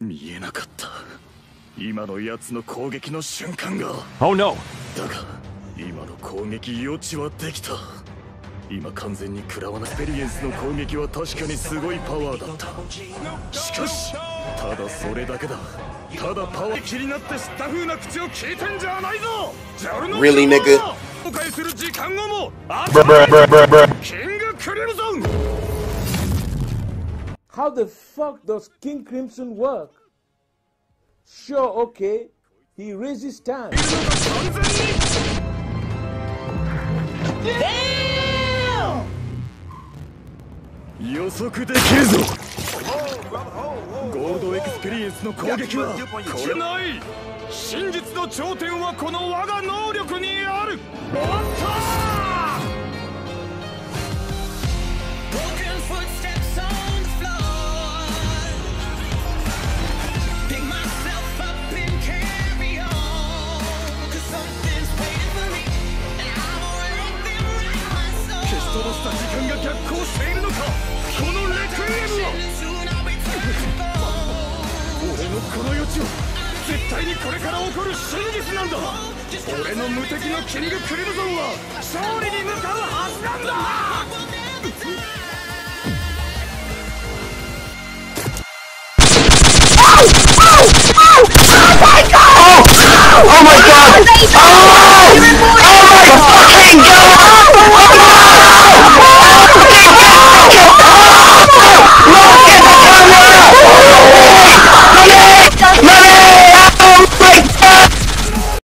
見えなかった。今の奴の攻撃の瞬間が。Oh no! だが今の攻撃余地はできた。今完全に食らわないスペリエンスの攻撃は確かにすごいパワーだった。しかしただそれだけだ。ただパワー気になって知った風な口を聞いてんじゃないぞ。ジャルの Really, nigga? 後悔する時間後も.キングクリムゾン How the fuck does King Crimson work? Sure, okay. He raises 全に予測できるぞゴールドエクスペリエンスの攻撃はこれない真実の頂点はこの我が能力にある戻した時間が逆行しているのか？このレクイエムは俺のこの余地は絶対にこれから起こる真実なんだ！俺の無敵のキングクリムゾンは勝利に向かうはずなんだ！